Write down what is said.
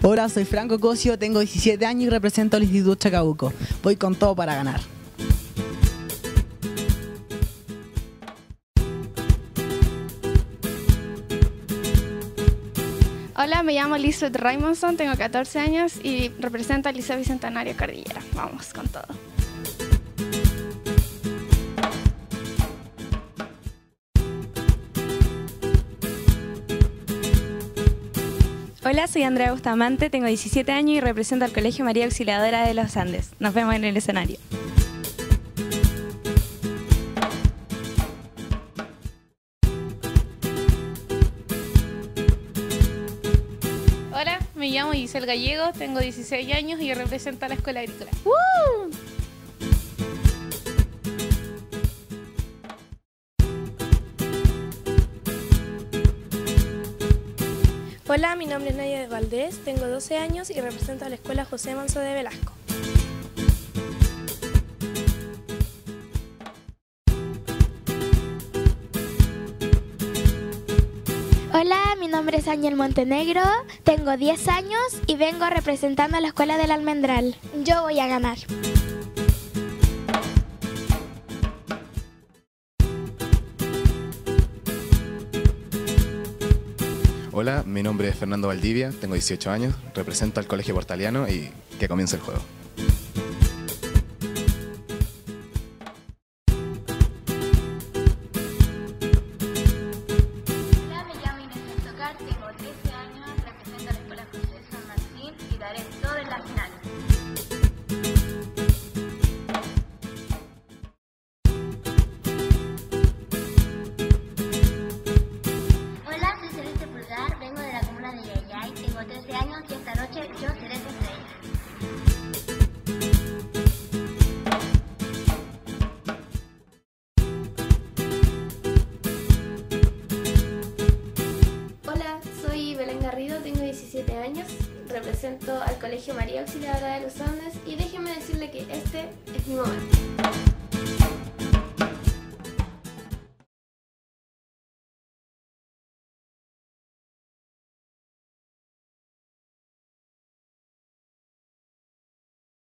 Hola, soy Franco Cosio, tengo 17 años y represento al Instituto Chacabuco. Voy con todo para ganar. Hola, me llamo Lizeth Raymondson, tengo 14 años y represento al Liceo Bicentenario Cordillera. Vamos con todo. Hola, soy Andrea Bustamante, tengo 17 años y represento al Colegio María Auxiliadora de los Andes. Nos vemos en el escenario. Hola, me llamo Giselle Gallego, tengo 16 años y represento a la Escuela Agrícola. Hola, mi nombre es Nadia Valdés, tengo 12 años y represento a la Escuela José Manso de Velasco. Hola, mi nombre es Ángel Montenegro, tengo 10 años y vengo representando a la Escuela del Almendral. Yo voy a ganar. Hola, mi nombre es Fernando Valdivia, tengo 18 años, represento al Colegio Portaliano y que comience el juego. 17 años, represento al Colegio María Auxiliadora de los Andes y déjenme decirle que este es mi momento.